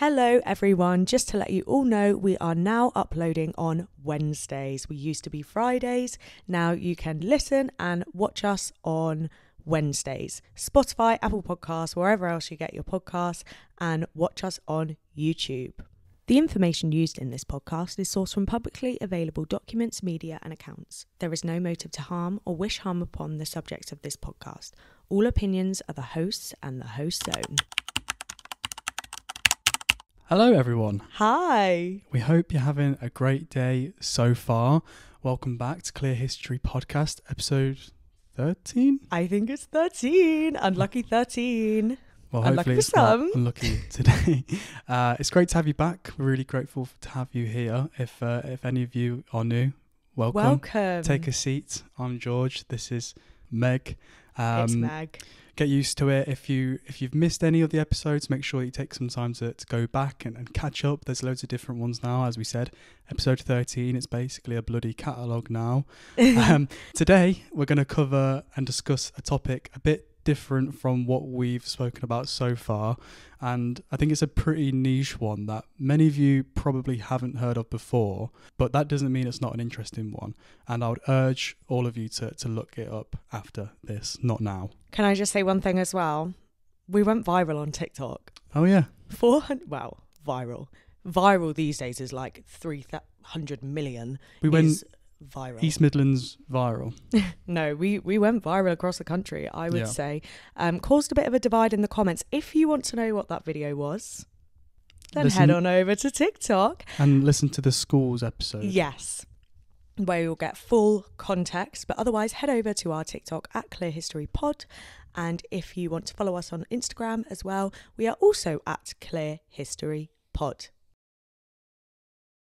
Hello, everyone. Just to let you all know, we are now uploading on Wednesdays. We used to be Fridays. Now you can listen and watch us on Wednesdays. Spotify, Apple Podcasts, wherever else you get your podcasts, and watch us on YouTube. The information used in this podcast is sourced from publicly available documents, media, and accounts. There is no motive to harm or wish harm upon the subjects of this podcast. All opinions are the hosts and the host's own. Hello, everyone. Hi. We hope you're having a great day so far. Welcome back to Clear History Podcast, episode 13. I think it's 13. Unlucky 13. Well, Unlucky hopefully for it's not some. unlucky today. Uh, it's great to have you back. We're really grateful to have you here. If uh, if any of you are new, welcome. Welcome. Take a seat. I'm George. This is Meg. Um, it's Meg. Get used to it. If you if you've missed any of the episodes, make sure you take some time to, to go back and, and catch up. There's loads of different ones now, as we said. Episode 13, it's basically a bloody catalogue now. um, today we're going to cover and discuss a topic a bit different from what we've spoken about so far, and I think it's a pretty niche one that many of you probably haven't heard of before. But that doesn't mean it's not an interesting one, and I would urge all of you to to look it up after this, not now. Can I just say one thing as well? We went viral on TikTok. Oh yeah. 400, well, viral. Viral these days is like 300 million. We went viral. East Midlands viral. No, we, we went viral across the country, I would Yeah. say. Um, caused a bit of a divide in the comments. If you want to know what that video was, then Listen- head on over to TikTok. And listen to the schools episode. Yes. Where you'll get full context. But otherwise, head over to our TikTok at Clear History Pod. And if you want to follow us on Instagram as well, we are also at Clear History Pod.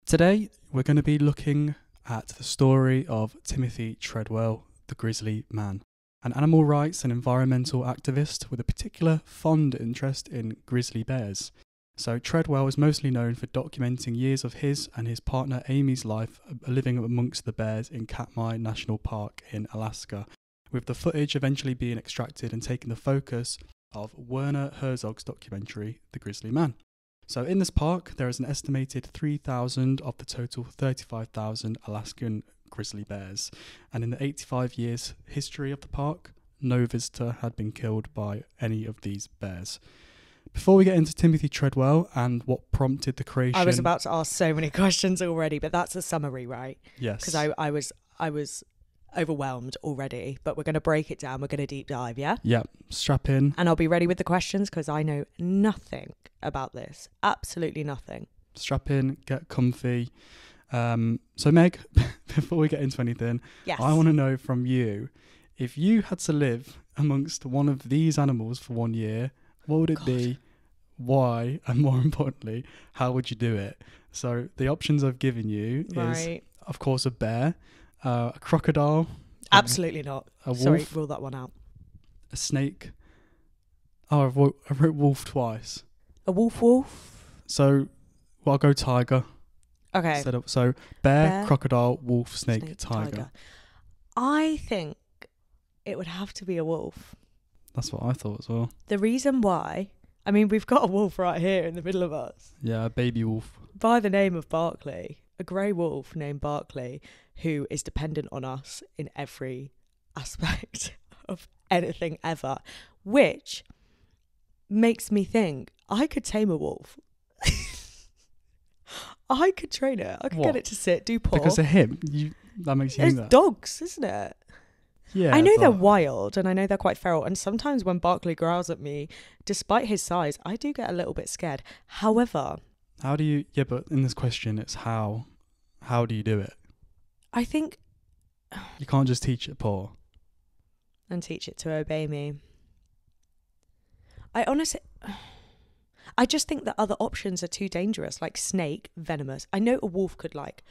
Today, we're going to be looking at the story of Timothy Treadwell, the Grizzly Man, an animal rights and environmental activist with a particular fond interest in grizzly bears. So, Treadwell is mostly known for documenting years of his and his partner Amy's life uh, living amongst the bears in Katmai National Park in Alaska, with the footage eventually being extracted and taking the focus of Werner Herzog's documentary, The Grizzly Man. So in this park, there is an estimated 3,000 of the total 35,000 Alaskan grizzly bears. And in the 85 years history of the park, no visitor had been killed by any of these bears. Before we get into Timothy Treadwell and what prompted the creation, I was about to ask so many questions already, but that's a summary, right? yes, Because I, I was I was overwhelmed already. But we're going to break it down. We're going to deep dive, yeah? Yep. strap in, And I'll be ready with the questions because I know nothing about this. Absolutely nothing. strap in, get comfy. Um, so Meg, before we get into anything, Yes. I want to know from you if you had to live amongst one of these animals for one year, what would it God. be? Why? And more importantly, how would you do it? So the options I've given you is, of course, a bear, uh, a crocodile, Absolutely not. a wolf, Sorry, rule that one out. a snake. Oh, I've, wo- I've wrote wolf twice. A wolf wolf. So, well, I'll go tiger Okay. instead of so bear, Bear, crocodile, wolf, snake, tiger. I think it would have to be a wolf. That's what I thought as well. The reason why, I mean, we've got a wolf right here in the middle of us Yeah, a baby wolf. by the name of Barkley, a grey wolf named Barkley, who is dependent on us in every aspect of anything ever, which makes me think I could tame a wolf. I could train it. I could What? get it to sit, do paw. Because of him, you that makes you It's that. dogs, isn't it? Yeah, I know they're wild and I know they're quite feral. And sometimes when Barkley growls at me, despite his size, I do get a little bit scared. However, How do you? Yeah, but in this question, it's how. How do you do it? I think You can't just teach it paw. and teach it to obey me. I honestly, I just think that other options are too dangerous, like snake, venomous. I know a wolf could like,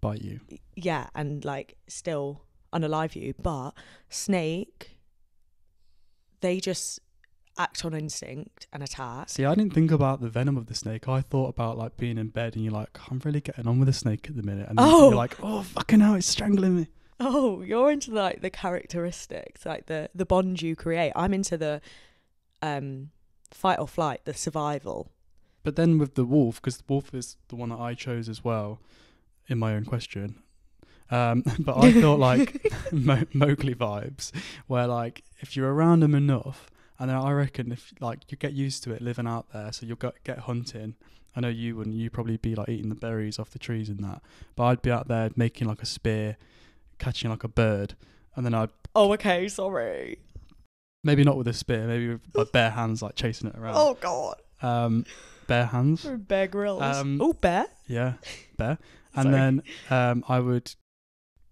Bite you. yeah, and like still unalive you, but snake, they just act on instinct and attack. See, I didn't think about the venom of the snake. I thought about like being in bed and you're like, I'm really getting on with the snake at the minute, and then Oh. you're like, oh fucking hell, it's strangling me. Oh, you're into like the characteristics, like the the bond you create. I'm into the um fight or flight, the survival. But then with the wolf, because the wolf is the one that I chose as well in my own question. Um, but I thought like Mo- Mowgli vibes, where like if you're around them enough, and then I reckon if like you get used to it living out there, so you'll get get hunting. I know you wouldn't. You probably be like eating the berries off the trees and that. But I'd be out there making like a spear, catching like a bird, and then I'd Oh, okay. Sorry. maybe not with a spear, maybe with like bare hands, like chasing it around. Oh God. Um, bare hands. Bear Grylls. Um, oh, bear. Yeah, bear. And then um, I would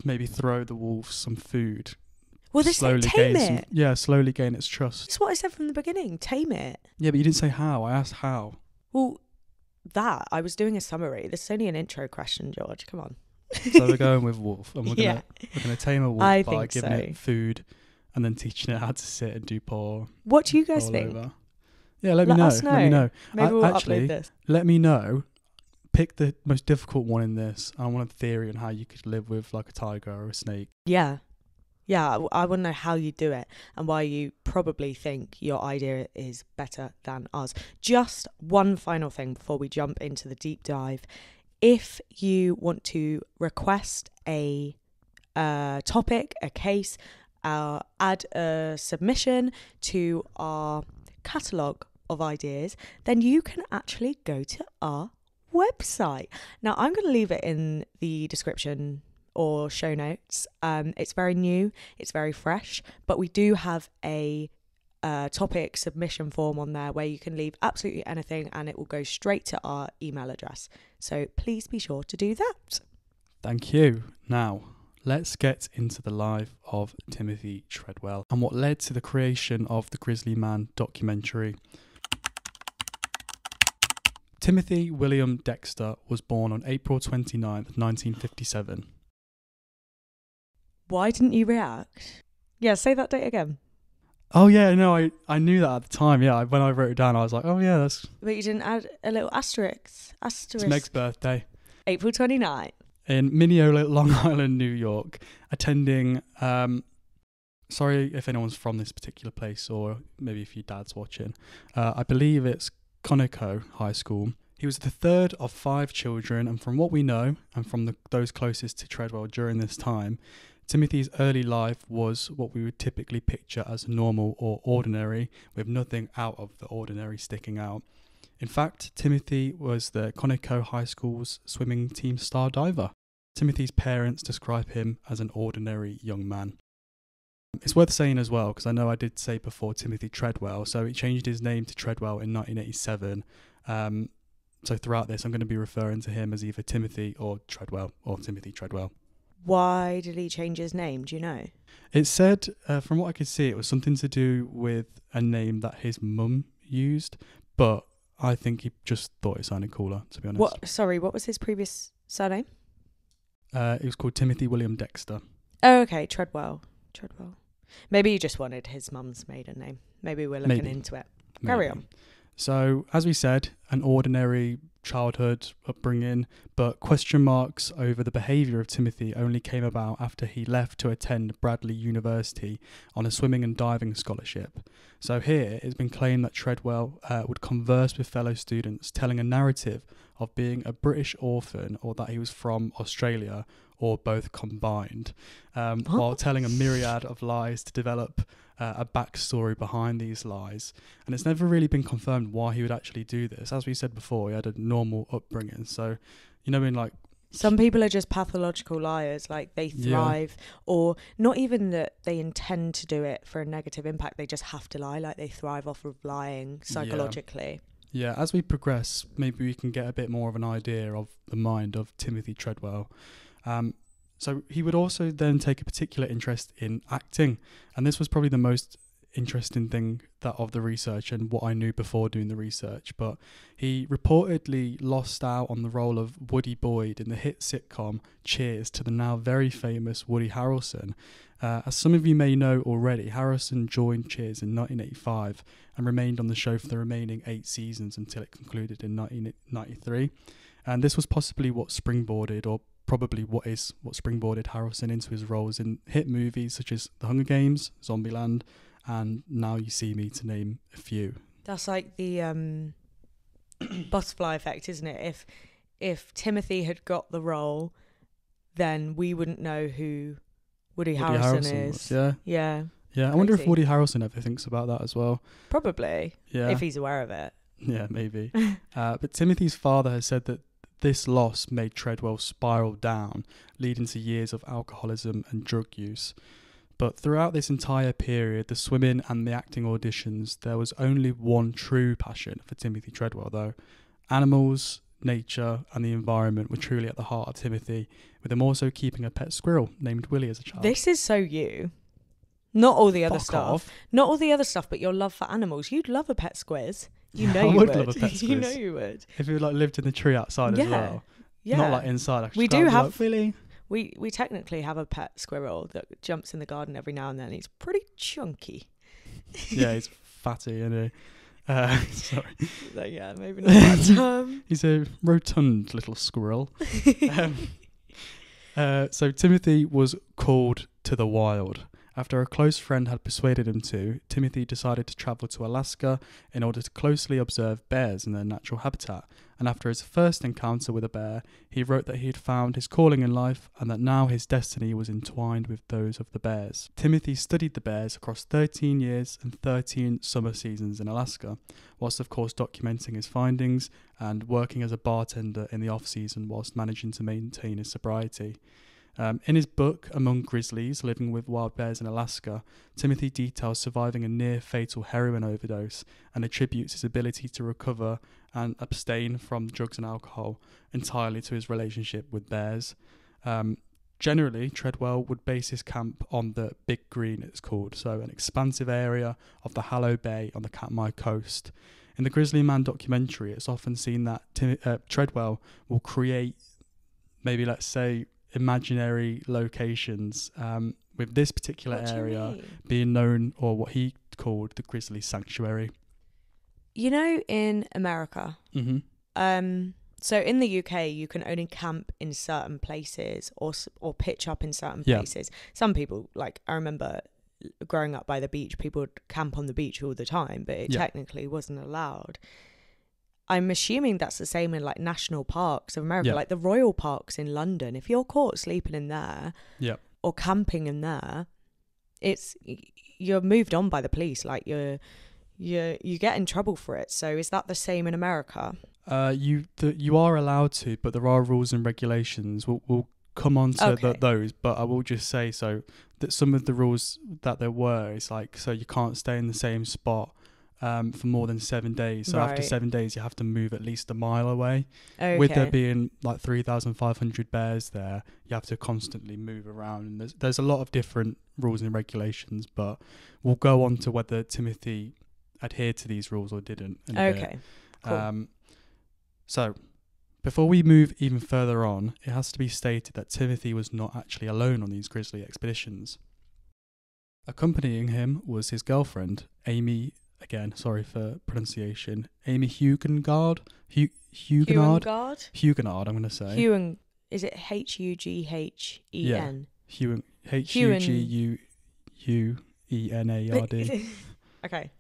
maybe throw the wolves some food. Well, they said tame gain some, it. yeah, slowly gain its trust. That's what I said from the beginning. Tame it. Yeah, but you didn't say how. I asked how. Well, that I was doing a summary. This is only an intro question, George. Come on. So we're going with wolf, and we're gonna we're gonna tame a wolf I by think giving so. it food, and then teaching it how to sit and do paw. What do you guys all think? over. Yeah, let, Let me know. us Let me know. know. Maybe we'll actually, upload this. Let me know. Pick the most difficult one in this. I want a theory on how you could live with like a tiger or a snake. Yeah. Yeah, I, want to know how you do it and why you probably think your idea is better than ours. Just one final thing before we jump into the deep dive. If you want to request a uh, topic, a case, uh, add a submission to our catalogue of ideas, then you can actually go to our website. Now, I'm going to leave it in the description or show notes. Um, it's very new, it's very fresh, but we do have a uh, topic submission form on there where you can leave absolutely anything and it will go straight to our email address. So please be sure to do that. Thank you. Now, let's get into the life of Timothy Treadwell and what led to the creation of the Grizzly Man documentary. Timothy William Dexter was born on April 29th, 1957. Why didn't you react? Yeah, say that date again. Oh yeah, no, I, I knew that at the time. Yeah, when I wrote it down, I was like, oh yeah, that's But you didn't add a little asterisk. Asterisk. it's Meg's birthday April 29th. in Mineola, Long Island, New York, attending. Um, sorry if anyone's from this particular place, or maybe if your dad's watching. Uh, I believe it's Connetquot High School. He was the third of five children, and from what we know, and from the, those closest to Treadwell during this time, Timothy's early life was what we would typically picture as normal or ordinary, with nothing out of the ordinary sticking out. In fact, Timothy was the Connetquot High School's swimming team star diver. Timothy's parents describe him as an ordinary young man. It's worth saying as well, because I know I did say before Timothy Treadwell, so he changed his name to Treadwell in 1987. Um, so throughout this, I'm going to be referring to him as either Timothy or Treadwell or Timothy Treadwell. Why did he change his name? Do you know? It said, uh, from what I could see, it was something to do with a name that his mum used, but I think he just thought it sounded cooler, to be honest. What? Sorry, what was his previous surname? Uh, it was called Timothy William Dexter. Oh, okay, Treadwell. Treadwell. Maybe he just wanted his mum's maiden name. Maybe we're looking Maybe. into it. Carry maybe. on. So, as we said, an ordinary childhood upbringing, but question marks over the behaviour of Timothy only came about after he left to attend Bradley University on a swimming and diving scholarship. So, here it's been claimed that Treadwell uh, would converse with fellow students, telling a narrative of being a British orphan or that he was from Australia or both combined, um, while telling a myriad of lies to develop uh, a backstory behind these lies. And it's never really been confirmed why he would actually do this. As we said before, he had a normal upbringing. So, you know, in like, Some people are just pathological liars, like they Yeah. thrive, or not even that they intend to do it for a negative impact. They just have to lie, like they thrive off of lying psychologically. yeah, as we progress, maybe we can get a bit more of an idea of the mind of Timothy Treadwell. Um, so he would also then take a particular interest in acting, and this was probably the most interesting thing that of the research and what I knew before doing the research. But he reportedly lost out on the role of Woody Boyd in the hit sitcom Cheers to the now very famous Woody Harrelson. Uh, as some of you may know already, Harrison joined Cheers in 1985 and remained on the show for the remaining eight seasons until it concluded in 1993. And this was possibly what springboarded, or probably what is what springboarded Harrison into his roles in hit movies such as The Hunger Games, Zombieland, and Now You See Me, to name a few. That's like the um butterfly effect, isn't it? If if Timothy had got the role, then we wouldn't know who Woody, Woody Harrelson, Harrelson is. was- yeah, yeah, yeah. I wonder if Woody Harrelson ever thinks about that as well. probably Yeah, if he's aware of it. yeah, maybe. uh, but Timothy's father has said that this loss made Treadwell spiral down, leading to years of alcoholism and drug use. But throughout this entire period, the swimming and the acting auditions, there was only one true passion for Timothy Treadwell, though. Animals, nature, and the environment were truly at the heart of Timothy, with him also keeping a pet squirrel named Willie as a child. This is so you. Not all the other Fuck stuff. off. Not all the other stuff, but your love for animals. You'd love a pet squiz. You know I you would would. love a pet you know you would. If you like lived in the tree outside Yeah. as well, Yeah. not like inside. Actually, We do have- Willie. we we technically have a pet squirrel that jumps in the garden every now and then. He's pretty chunky. yeah, he's fatty, isn't he? Uh, sorry. So, yeah, maybe not. He's a rotund little squirrel. um, uh, so Timothy was called to the wild. After a close friend had persuaded him to, Timothy decided to travel to Alaska in order to closely observe bears in their natural habitat. And after his first encounter with a bear, he wrote that he had found his calling in life and that now his destiny was entwined with those of the bears. Timothy studied the bears across 13 years and 13 summer seasons in Alaska, whilst of course documenting his findings and working as a bartender in the off season whilst managing to maintain his sobriety. Um, in his book, Among Grizzlies Living with Wild Bears in Alaska, Timothy details surviving a near fatal heroin overdose and attributes his ability to recover and abstain from drugs and alcohol entirely to his relationship with bears. Um, generally, Treadwell would base his camp on the Big Green, it's called, so an expansive area of the Hallo Bay on the Katmai coast. In the Grizzly Man documentary, it's often seen that Tim- uh, Treadwell will create, maybe let's say, imaginary locations. Um, with this particular What area being known, or what he called the Grizzly Sanctuary. You know, in America, Mm-hmm. um, so in the UK, you can only camp in certain places or or pitch up in certain Yeah. places. Some people, like I remember growing up by the beach, people would camp on the beach all the time, but it Yeah. technically wasn't allowed. I'm assuming that's the same in like national parks of America, Yeah. like the royal parks in London. If you're caught sleeping in there Yeah. or camping in there, it's you're moved on by the police. Like you're you you get in trouble for it. So is that the same in America? Uh, you the, you are allowed to, but there are rules and regulations. We'll, we'll come on to Okay. the, those, but I will just say so that some of the rules that there were is like so you can't stay in the same spot um, for more than seven days. So after seven days, you have to move at least a mile away. Okay. With there being like three thousand five hundred bears there, you have to constantly move around, and there's there's a lot of different rules and regulations. But we'll go on to whether Timothy adhered to these rules or didn't. in a bit. okay. Cool. Um, so, before we move even further on, it has to be stated that Timothy was not actually alone on these grisly expeditions. Accompanying him was his girlfriend, Amy. Again, sorry for pronunciation. Amy Huguenard. Hu- Huguenard. Huguenard. Huguenard. I'm going to say. Huen. Is it H U G H E N? Huen. H U G U U E N A R D. Okay.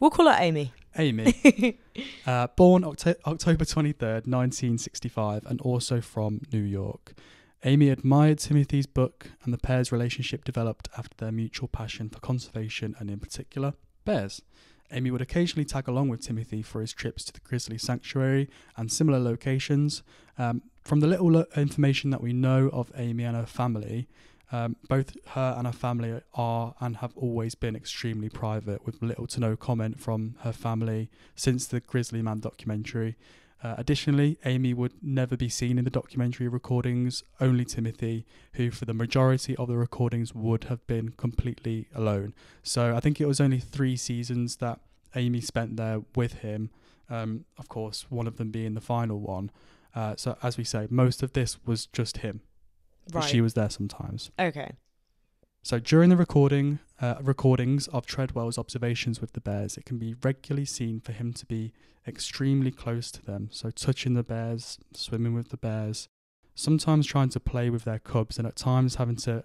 We'll call her Amy. Amy. Uh, born Octo- October 23rd, 1965, and also from New York. Amy admired Timothy's book, and the pair's relationship developed after their mutual passion for conservation and, in particular, bears. Amy would occasionally tag along with Timothy for his trips to the Grizzly Sanctuary and similar locations. Um, from the little lo- information that we know of Amy and her family, um, both her and her family are and have always been extremely private, with little to no comment from her family since the Grizzly Man documentary. Uh, additionally, Amy would never be seen in the documentary recordings, only Timothy, who for the majority of the recordings would have been completely alone. So I think it was only three seasons that Amy spent there with him, um, of course, one of them being the final one. Uh, so as we say, most of this was just him. right. She was there sometimes. okay. So during the recording uh, recordings of Treadwell's observations with the bears, it can be regularly seen for him to be extremely close to them. So touching the bears, swimming with the bears, sometimes trying to play with their cubs, and at times having to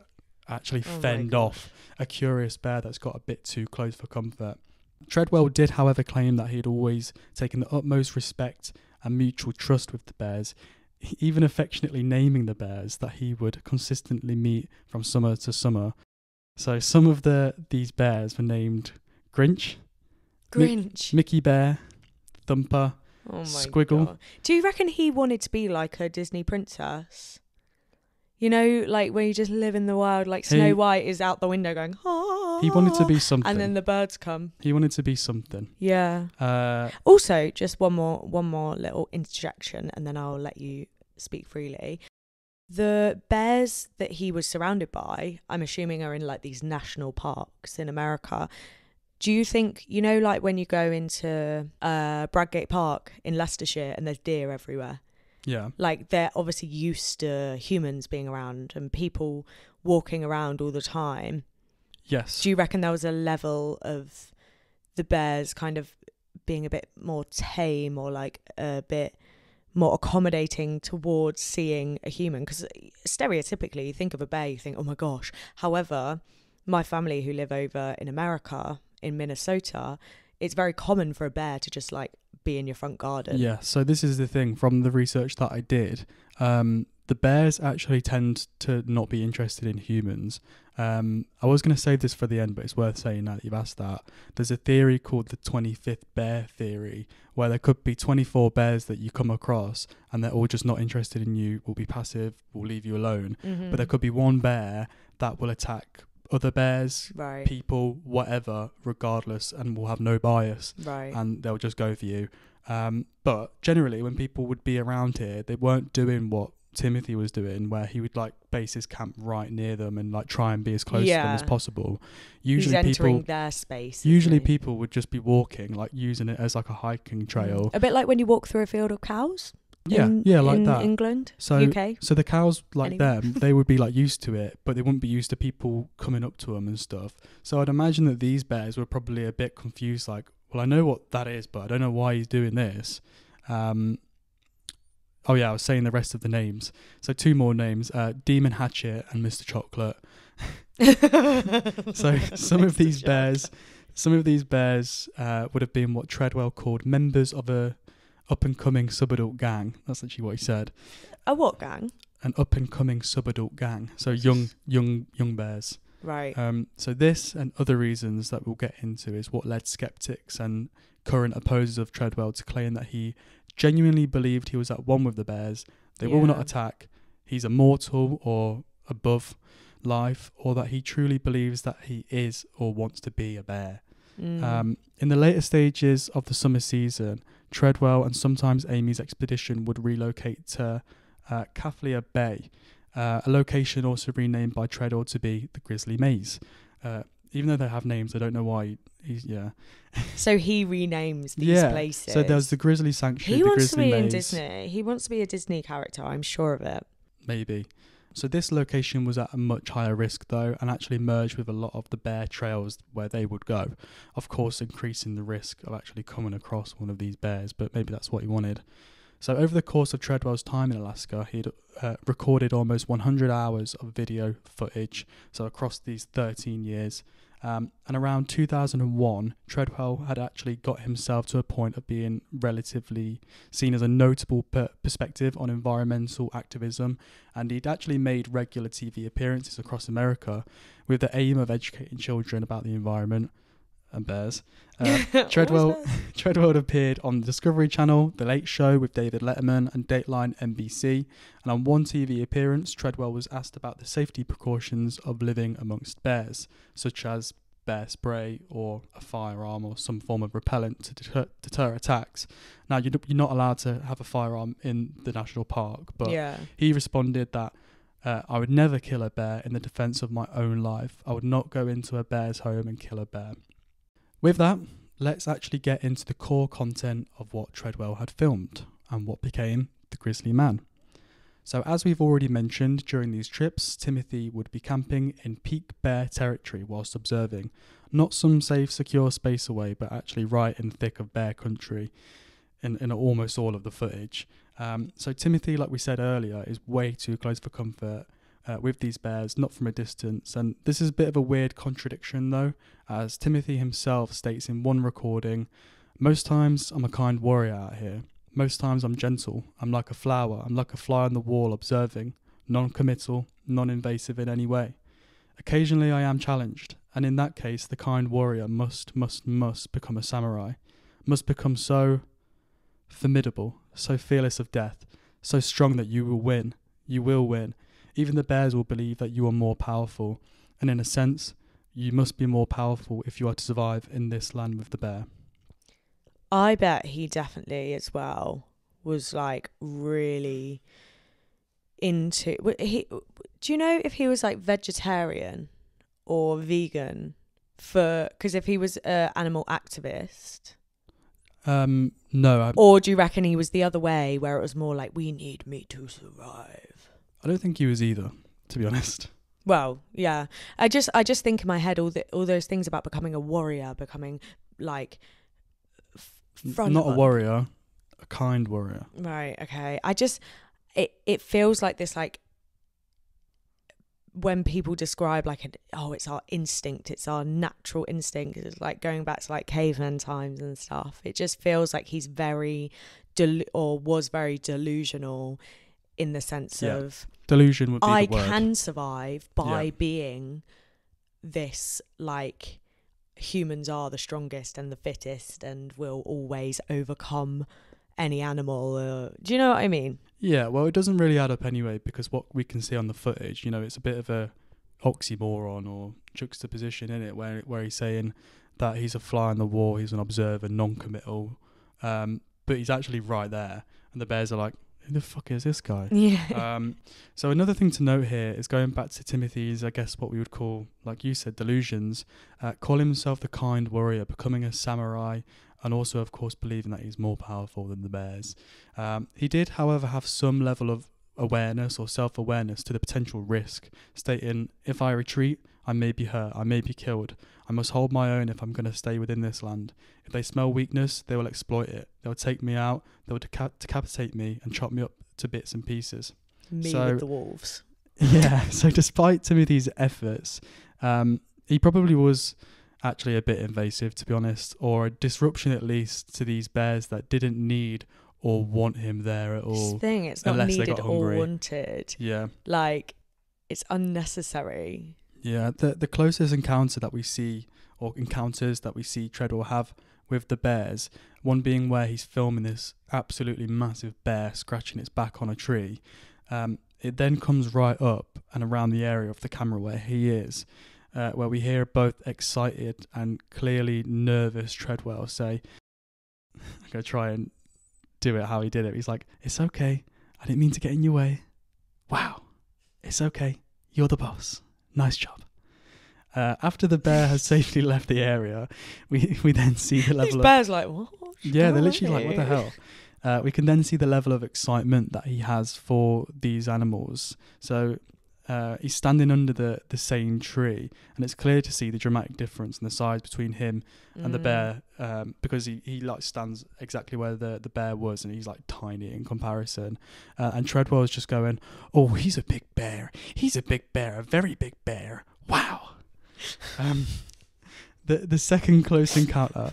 actually Oh fend off a curious bear that's got a bit too close for comfort. Treadwell did, however, claim that he had always taken the utmost respect and mutual trust with the bears, even affectionately naming the bears that he would consistently meet from summer to summer. So some of the these bears were named Grinch, Grinch. Mickey Bear, Thumper. oh my Squiggle. God. Do you reckon he wanted to be like a Disney princess? You know, like where you just live in the world, like Snow He- White is out the window going, ah, He wanted to be something. and then the birds come. he wanted to be something. Yeah. Uh, Also, just one more one more little interjection, and then I'll let you speak freely. The bears that he was surrounded by, I'm assuming, are in like these national parks in America. Do you think you know, like when you go into uh, Bradgate Park in Leicestershire and there's deer everywhere? yeah. Like they're obviously used to humans being around and people walking around all the time. Yes. Do you reckon there was a level of the bears kind of being a bit more tame or like a bit more accommodating towards seeing a human? Because stereotypically, you think of a bear, you think, oh my gosh. However, my family who live over in America, in Minnesota, it's very common for a bear to just like be in your front garden. Yeah, so this is the thing from the research that I did. Um, the bears actually tend to not be interested in humans. Um, I was going to save this for the end, but it's worth saying now that you've asked that. There's a theory called the 25th bear theory, where there could be 24 bears that you come across and they're all just not interested in you, will be passive, will leave you alone. Mhm. But there could be one bear that will attack other bears, right, people, whatever, regardless, and will have no bias right. and they'll just go for you. Um, but generally, when people would be around here, they weren't doing what Timothy was doing, where he would like base his camp right near them and like try and be as close to them as Yeah. possible. He's Usually, entering people their space. usually people would just be walking, like using it as like a hiking trail. Mm. A bit like when you walk through a field of cows. Yeah, in, yeah, like in that. England, So- UK. So the cows, like Anyway. them, they would be like used to it, but they wouldn't be used to people coming up to them and stuff. So I'd imagine that these bears were probably a bit confused, like, well, I know what that is, but I don't know why he's doing this. Um, oh yeah, I was saying the rest of the names. So two more names: uh, Demon Hatchet and Mister Chocolate. So some of these bears, some of these bears uh, would have been what Treadwell called members of a up and coming subadult gang. That's actually what he said A what gang? an up and coming subadult gang. So young, young, young bears. Right. Um, so this and other reasons that we'll get into is what led skeptics and current opposers of Treadwell to claim that he genuinely believed he was at one with the bears. They will not attack. He's immortal or above life, or that he truly believes that he is or wants to be a bear. Mm. Um, in the later stages of the summer season, Treadwell and sometimes Amy's expedition would relocate to uh, Kaflia Bay, uh, a location also renamed by Treadwell to be the Grizzly Maze. Uh, even though they have names, I don't know why. He's yeah, so he renames these yeah. places. So there's the Grizzly Sanctuary, He wants to Grizzly be in Disney. He wants to be a Disney character. I'm sure of it. maybe. So this location was at a much higher risk though, and actually merged with a lot of the bear trails where they would go. Of course, increasing the risk of actually coming across one of these bears, but maybe that's what he wanted. So over the course of Treadwell's time in Alaska, he'd uh, recorded almost 100 hours of video footage. So across these 13 years, um, and around 2001, Treadwell had actually got himself to a point of being relatively seen as a notable per- perspective on environmental activism, and he'd actually made regular TV appearances across America with the aim of educating children about the environment and bears. Uh, Treadwell? Treadwell appeared on the Discovery Channel, The Late Show with David Letterman, and Dateline NBC. And on one TV appearance, Treadwell was asked about the safety precautions of living amongst bears, such as bear spray or a firearm or some form of repellent to deter, deter attacks. Now, you're you're not allowed to have a firearm in the national park, but yeah. he responded that uh, I would never kill a bear in the defense of my own life. I would not go into a bear's home and kill a bear. With that, let's actually get into the core content of what Treadwell had filmed and what became the Grizzly Man. So, as we've already mentioned, during these trips, Timothy would be camping in peak bear territory whilst observing, not some safe, secure space away, but actually right in the thick of bear country in, in almost all of the footage. Um, so Timothy, like we said earlier, is way too close for comfort uh, with these bears, not from a distance. And this is a bit of a weird contradiction, though, as Timothy himself states in one recording Most times I'm a kind warrior out here. Most times I'm gentle. I'm like a flower. I'm like a fly on the wall, observing, non committal, non invasive in any way. Occasionally I am challenged, and in that case, the kind warrior must, must, must become a samurai, must become so formidable, so fearless of death, so strong that you will win. You will win. Even the bears will believe that you are more powerful, and in a sense, you must be more powerful if you are to survive in this land with the bear. I bet he definitely as well was like really into he do you know if he was like vegetarian or vegan for because if he was a animal activist Um, no, I, or do you reckon he was the other way where it was more like we need meat to survive I don't think he was either, to be honest. well yeah i just i just think in my head all the all those things about becoming a warrior becoming like front Not a warrior, a kind warrior. Right, okay. I just it it feels like this like when people describe like an oh it's our instinct it's our natural instinct it's like going back to like caveman times and stuff it just feels like he's very del- or was very delusional in the sense Yeah. of Delusion would be I can survive by Yeah. being this like humans are the strongest and the fittest and will always overcome any animal. Uh, do you know what I mean? Yeah, well, it doesn't really add up anyway because what we can see on the footage, you know, it's a bit of a oxymoron or juxtaposition in it, where where he's saying that he's a fly on the wall, he's an observer, non-committal, um, but he's actually right there, and the bears are like, "Who the fuck is this guy?" Yeah. um, so another thing to note here is going back to Timothy's, I guess what we would call, like you said, delusions. Uh, calling himself the kind warrior, becoming a samurai, and also, of course, believing that he's more powerful than the bears. Um, he did, however, have some level of awareness or self-awareness to the potential risk, stating, "If I retreat, I may be hurt, I may be killed. I must hold my own if I'm going to stay within this land. If they smell weakness, they will exploit it. They'll take me out, they'll deca- decapitate me and chop me up to bits and pieces." Me so- with the wolves. yeah. So despite Timothy's efforts, um, he probably was actually a bit invasive, to be honest, or a disruption at least to these bears that didn't need or want him there at This all. thing, it's not needed or wanted. Yeah, Like, it's unnecessary. yeah. The the closest encounter that we see, or encounters that we see Treadwell have with the bears, one being where he's filming this absolutely massive bear scratching its back on a tree. Um, it then comes right up and around the area of the camera where he is, uh, where we hear both excited and clearly nervous Treadwell say, I'm going to try and do it how he did it. He's like, It's okay. I didn't mean to get in your way. Wow. It's okay. You're the boss. Nice job. Uh, after the bear has safely left the area, we, we then see the These level of bears like, what? yeah, they're literally like, what the hell? Uh, we can then see the level of excitement that he has for these animals. So uh, he's standing under the, the same tree, and it's clear to see the dramatic difference in the size between him and the Mm. bear um, because he, he like stands exactly where the, the bear was, and he's like tiny in comparison. Uh, and Treadwell's just going, "Oh, he's a big bear. He's a big bear, a very big bear. Wow." um, the the second close encounter,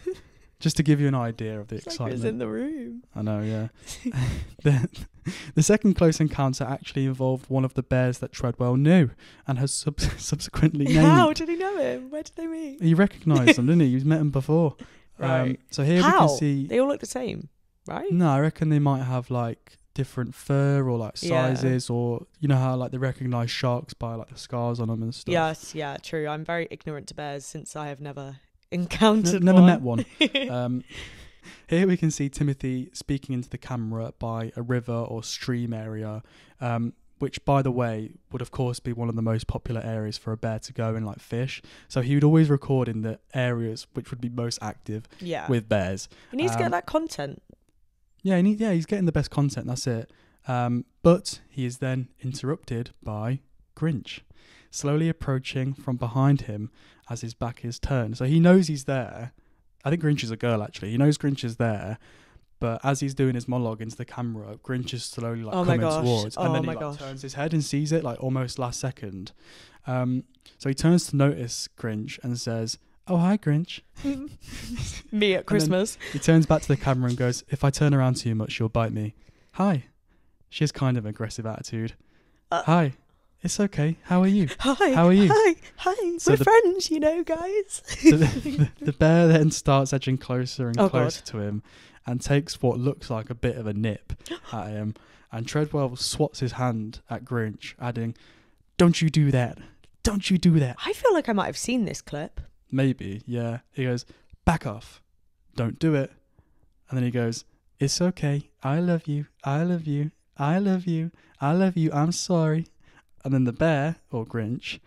just to give you an idea of the It's like excitement. it's in the room. I know, yeah. the, the second close encounter actually involved one of the bears that Treadwell knew and has sub- subsequently named. How did he know him? Where did they meet? He recognised them, didn't he? He's met them before. Um, Right. so here How? we can see. They all look the same, right? No, I reckon they might have like different fur or like Yeah. sizes, or you know how like they recognise sharks by like the scars on them and stuff. Yes, yeah, true. I'm very ignorant to bears since I have never N- encountered never one. met one. um, here we can see Timothy speaking into the camera by a river or stream area, um, which, by the way, would of course be one of the most popular areas for a bear to go and like fish. So he would always record in the areas which would be most active yeah. with bears. he needs to um, get that content. Yeah, he, yeah, he's getting the best content. That's it. Um, but he is then interrupted by Grinch, slowly approaching from behind him as his back is turned. So he knows he's there. I think Grinch is a girl actually. He knows Grinch is there, but as he's doing his monologue into the camera, Grinch is slowly like Oh my coming gosh. towards, and Oh then he my like, gosh. turns his head and sees it like almost last second. Um, so he turns to notice Grinch and says, "Oh hi, Grinch." Me at Christmas. He turns back to the camera and goes, "If I turn around too much, you'll bite me." Hi. She has kind of an aggressive attitude. Uh, hi. It's okay. How are you? Hi. How are you? Hi. Hi. So We're the- friends, you know, guys. So the, the, the bear then starts edging closer and Oh, God. closer to him and takes what looks like a bit of a nip at him. And Treadwell swats his hand at Grinch, adding, Don't you do that. Don't you do that. I feel like I might have seen this clip. Maybe, yeah. He goes, Back off. Don't do it. And then he goes, It's okay. I love you. I love you. I love you. I love you. I'm sorry. And then the bear, or Grinch,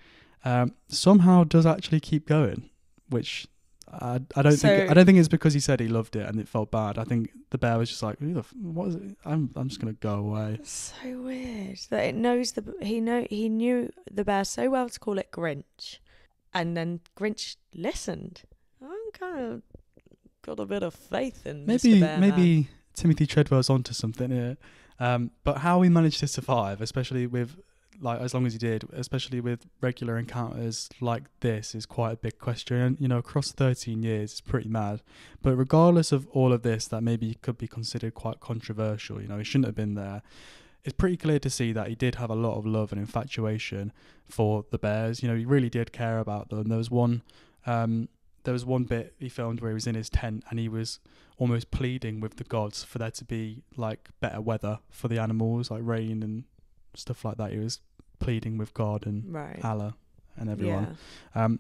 um, somehow does actually keep going, which I, I don't think I don't think it's because he said he loved it and it felt bad. I think the bear was just like, what is it? I'm I'm just gonna go away. So weird that it knows the he know he knew the bear so well to call it Grinch, and then Grinch listened. I'm kind of got a bit of faith in Maybe Mr. Bear Man. maybe Timothy Treadwell's onto something here. Um, but how he managed to survive, especially with like as long as he did, especially with regular encounters like this, is quite a big question. You know, across 13 years, it's pretty mad. But regardless of all of this, that maybe could be considered quite controversial. You know, he shouldn't have been there. It's pretty clear to see that he did have a lot of love and infatuation for the Bears. You know, he really did care about them. There was one, um, there was one bit he filmed where he was in his tent and he was almost pleading with the gods for there to be like better weather for the animals, like rain and stuff like that. He was pleading with God and right. Allah and everyone. Yeah. Um,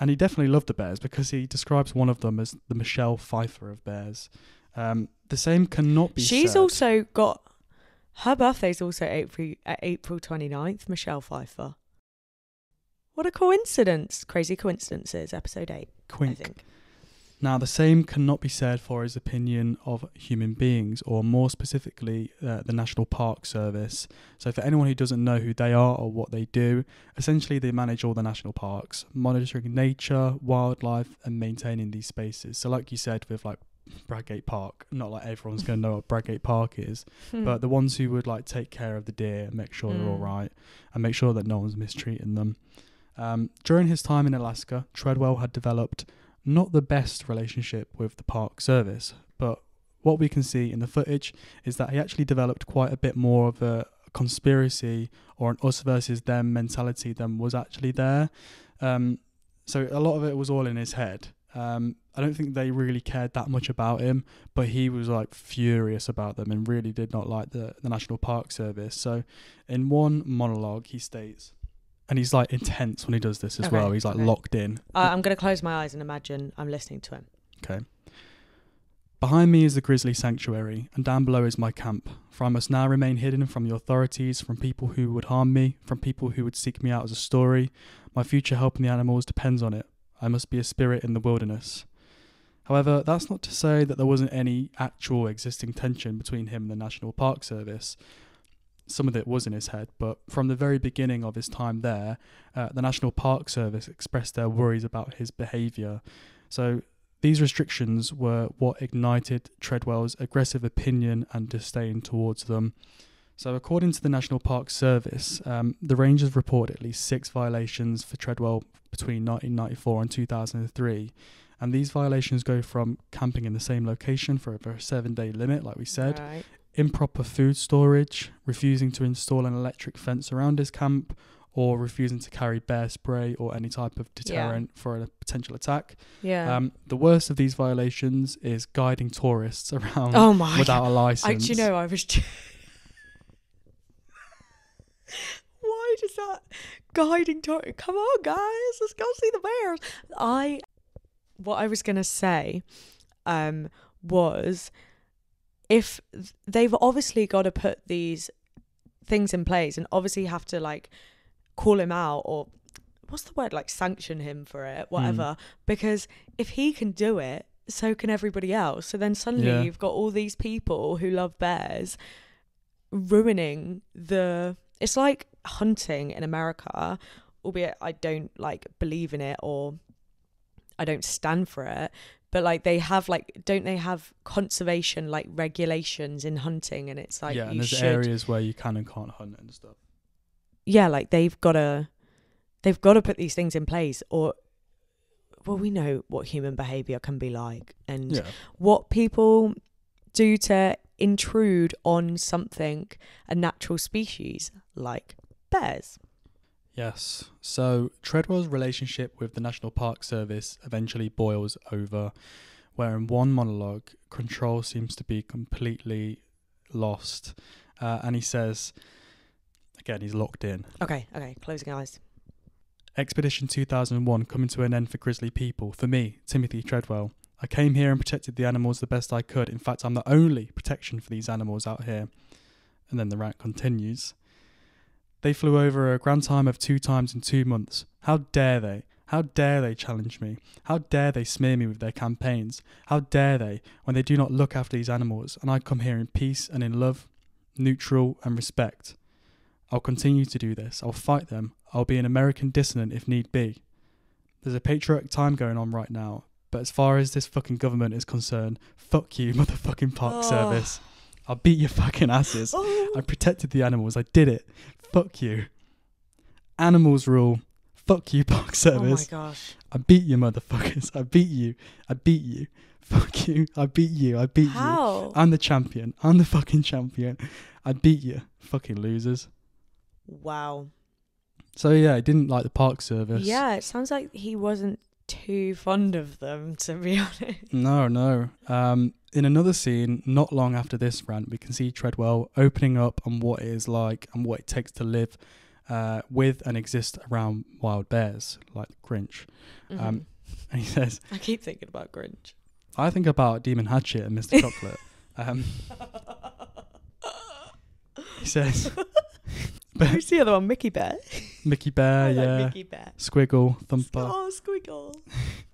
and he definitely loved the bears because he describes one of them as the Michelle Pfeiffer of bears. Um, the same cannot be She's said. also got her birthday's also April at April 29th, Michelle Pfeiffer. What a coincidence. Crazy coincidences, episode 8, I think. Now, the same cannot be said for his opinion of human beings, or more specifically, uh, the National Park Service. So, for anyone who doesn't know who they are or what they do, essentially they manage all the national parks, monitoring nature, wildlife, and maintaining these spaces. So, like you said, with like Bradgate Park, not like everyone's going to know what Bradgate Park is, Hmm. but the ones who would like take care of the deer and make sure they're all Mm. and make sure that no one's mistreating them. Um, during his time in Alaska, Treadwell had developed not the best relationship with the Park Service, but what we can see in the footage is that he actually developed quite a bit more of a conspiracy or an us versus them mentality than was actually there. Um, so a lot of it was all in his head. Um, I don't think they really cared that much about him, but he was like furious about them and really did not like the, the National Park Service. So, in one monologue, he states, and he's like intense when he does this as Okay, well. He's like okay. locked in. I- I'm going to close my eyes and imagine I'm listening to him. Okay. Behind me is the Grizzly Sanctuary, and down below is my camp, for I must now remain hidden from the authorities, from people who would harm me, from people who would seek me out as a story. My future helping the animals depends on it. I must be a spirit in the wilderness. However, that's not to say that there wasn't any actual existing tension between him and the National Park Service. Some of it was in his head, but from the very beginning of his time there, uh, the National Park Service expressed their worries about his behaviour. So these restrictions were what ignited Treadwell's aggressive opinion and disdain towards them. So, according to the National Park Service, um, the Rangers reported at least six violations for Treadwell between 1994 and 2003. And these violations go from camping in the same location for over a seven day limit, like we said. Improper food storage, refusing to install an electric fence around his camp, or refusing to carry bear spray or any type of deterrent for a potential attack. Yeah. Um, the worst of these violations is guiding tourists around oh my without a license. I, do you know, I was. Just... Why does that guiding tour? Come on, guys, let's go see the bears. I, what I was gonna say, um, was if they've obviously got to put these things in place and obviously have to like call him out or what's the word like sanction him for it hmm. whatever because if he can do it so can everybody else so then suddenly Yeah. you've got all these people who love bears ruining the it's like hunting in america albeit i don't like believe in it or i don't stand for it but like they have like don't they have conservation like regulations in hunting and it's like yeah, and there's should areas where you can and can't hunt and stuff. yeah like they've got to they've got to put these things in place or well, we know what human behavior can be like and Yeah. what people do to intrude on something, a natural species like bears. Yes. So Treadwell's relationship with the National Park Service eventually boils over, where in one monologue, control seems to be completely lost. Uh, and he says, again, he's locked in. Okay, okay, closing eyes. Expedition 2001 coming to an end for grizzly people. For me, Timothy Treadwell. I came here and protected the animals the best I could. In fact, I'm the only protection for these animals out here. And then the rant continues. They flew over a grand time of two times in two months. How dare they? How dare they challenge me? How dare they smear me with their campaigns? How dare they when they do not look after these animals and I come here in peace and in love, neutral and respect? I'll continue to do this. I'll fight them. I'll be an American dissident if need be. There's a patriotic time going on right now, but as far as this fucking government is concerned, fuck you, motherfucking Park Oh. Service. I'll beat your fucking asses. Oh, I protected the animals. I did it. Fuck you. Animals rule. Fuck you, Park Service. oh my gosh. I beat you, motherfuckers. I beat you. I beat you. Fuck you. I beat you. I beat you. How? I'm the champion. I'm the fucking champion. I beat you. Fucking losers. Wow. So yeah, I didn't like the Park Service. Yeah, it sounds like he wasn't too fond of them, to be honest. No, no. Um, in another scene, not long after this rant, we can see Treadwell opening up on what it is like and what it takes to live uh, with and exist around wild bears, like Grinch. Um, And he says, I keep thinking about Grinch. I think about Demon Hatchet and Mr. Chocolate. Um, he says, Who's the other one? Mickey Bear. Mickey Bear, I like yeah. Mickey Bear. Squiggle, Thumper. Oh, squiggle.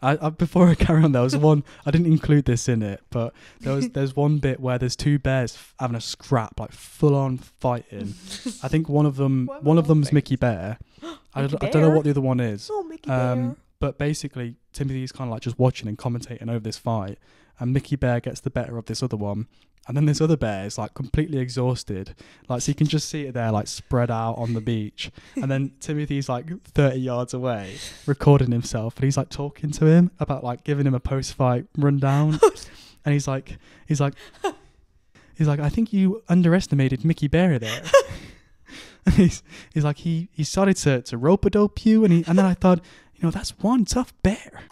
I, I before I carry on, there was one I didn't include this in it, but there was there's one bit where there's two bears having a scrap, like full on fighting. I think one of them I one of them's? Mickey Bear. I, Mickey don't, I don't know what the other one is. Oh, Mickey Um, Bear. but basically, Timothy's kind of like just watching and commentating over this fight, and Mickey Bear gets the better of this other one, and then this other bear is like completely exhausted, like so you can just see it there like spread out on the beach, and then Timothy's like thirty yards away recording himself, and he's like talking to him about like giving him a post-fight rundown, and he's like, he's like, he's like, I think you underestimated Mickey Bear there. And he's, he's like he he started to to rope a dope you and he and then I thought you know that's one tough bear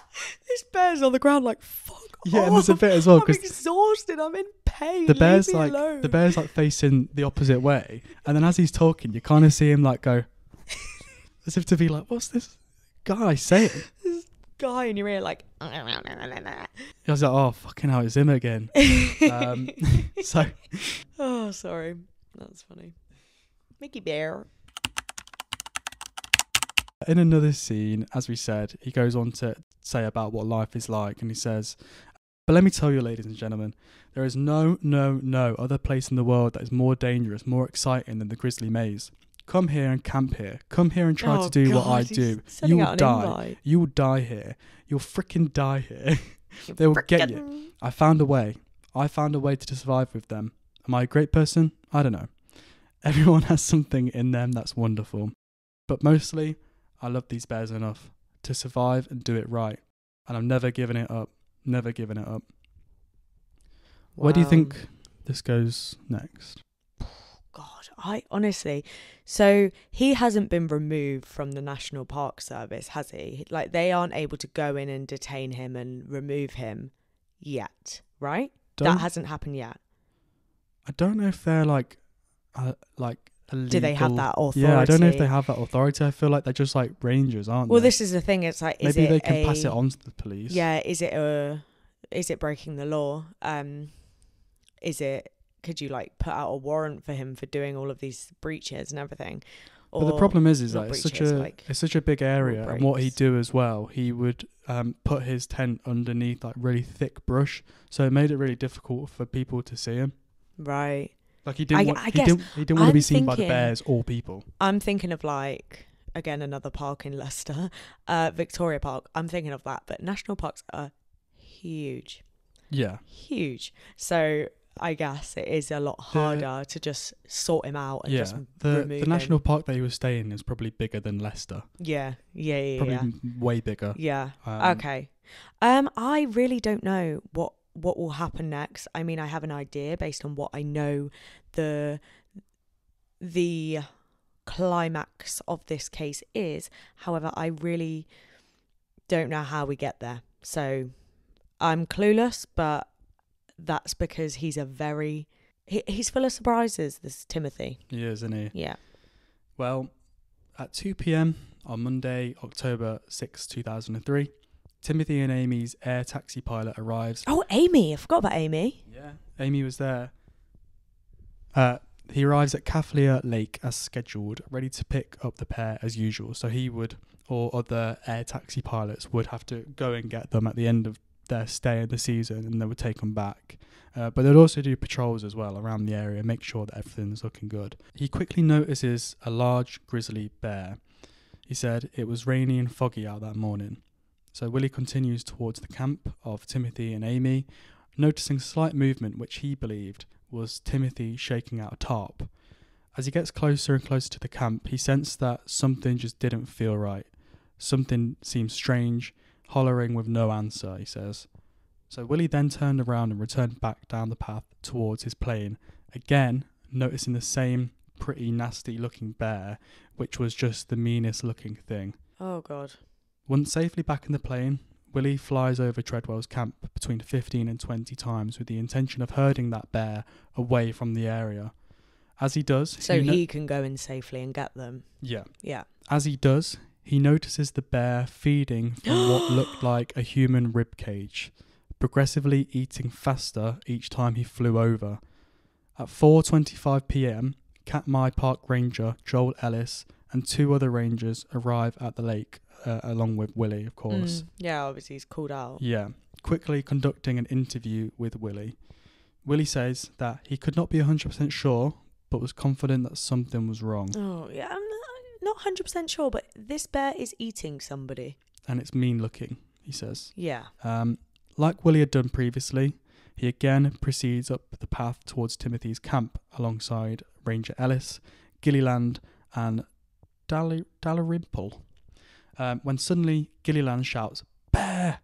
This bear's on the ground like, fuck yeah and there's a off. bit as well I'm because exhausted. I'm in pain. the bear's like alone. the bear's like facing the opposite way and then as he's talking you kind of see him like go as if to be like what's this guy saying This guy in your ear, like. I was like oh fucking hell it's him again um, so oh, sorry. That's funny. Mickey Bear. In another scene, as we said, he goes on to say about what life is like, and he says, But let me tell you, ladies and gentlemen, there is no, no, no other place in the world that is more dangerous, more exciting than the Grizzly Maze. Come here and camp here. Come here and try Oh, to do what I do. You will die. invite. You will die here. You'll freaking die here. They will get you. I found a way. I found a way to survive with them. Am I a great person? I don't know. Everyone has something in them that's wonderful. But mostly, I love these bears enough to survive and do it right. And I'm never giving it up. Never giving it up. Where do you think this goes next? God, I honestly. So he hasn't been removed from the National Park Service, has he? Like they aren't able to go in and detain him and remove him yet, right? Don't, That hasn't happened yet. I don't know if they're like, uh, like, illegal. Do they have that authority? Yeah, I don't know if they have that authority. I feel like they're just like rangers, aren't Well, they? Well, this is the thing. It's like, is Maybe it they can a, pass it on to the police. Yeah, is it a, is it breaking the law? Um, is it? Could you like put out a warrant for him for doing all of these breaches and everything? But the problem is, is that it's such a like, it's such a big area, and what he'd do as well, he would um, put his tent underneath like really thick brush, so it made it really difficult for people to see him. right. Like he didn't I- want, I he guess didn't, he didn't want to be seen by the bears or people. I'm thinking of like again another park in Leicester, uh, Victoria Park. I'm thinking of that, but national parks are huge, Yeah, huge. So I guess it is a lot harder to just sort him out and yeah, just the the him. national park that he was staying in is probably bigger than Leicester. Yeah, yeah, yeah, Probably yeah. way bigger. Yeah. Um, okay. Um, I really don't know what what will happen next. I mean, I have an idea based on what I know the the climax of this case is. However, I really don't know how we get there. So I'm clueless, but that's because he's a very he, he's full of surprises. This Timothy. He is, isn't he? Yeah. Well, at 2 p.m. on Monday, October 6, 2003, Timothy and Amy's air taxi pilot arrives. Oh, Amy! I forgot about Amy. Yeah. Amy was there. Uh, he arrives at Kaflia Lake as scheduled, ready to pick up the pair as usual. So he would, or other air taxi pilots would have to go and get them at the end of their stay in the season and they would take them back. Uh, but they'd also do patrols as well around the area, make sure that everything's looking good. He quickly notices a large grizzly bear. He said it was rainy and foggy out that morning. So Willie continues towards the camp of Timothy and Amy, noticing slight movement which he believed was Timothy shaking out a tarp. As he gets closer and closer to the camp, he sensed that something just didn't feel right. Something seemed strange, hollering with no answer, he says. So Willie then turned around and returned back down the path towards his plane, again noticing the same pretty nasty looking bear, which was just the meanest looking thing. Oh God. Once safely back in the plane, Willie flies over Treadwell's camp between 15 and 20 times with the intention of herding that bear away from the area. As he does, So no- he can go in safely and get them. yeah, Yeah. as he does, he notices the bear feeding from what looked like a human rib cage, progressively eating faster each time he flew over. At 4:25 p.m., Katmai Park Ranger Joel Ellis and two other rangers arrive at the lake, uh, along with Willie, of course. Mm, yeah, obviously he's called out. Yeah, quickly conducting an interview with Willie. Willie says that he could not be 100% sure, but was confident that something was wrong, Oh, yeah, I'm not 100% sure, but this bear is eating somebody. and it's mean looking, he says. Yeah. Um, like Willie had done previously, he again proceeds up the path towards Timothy's camp alongside Ranger Ellis, Gilliland, and Dally- Dalrymple. Um, when suddenly Gilliland shouts, Bear!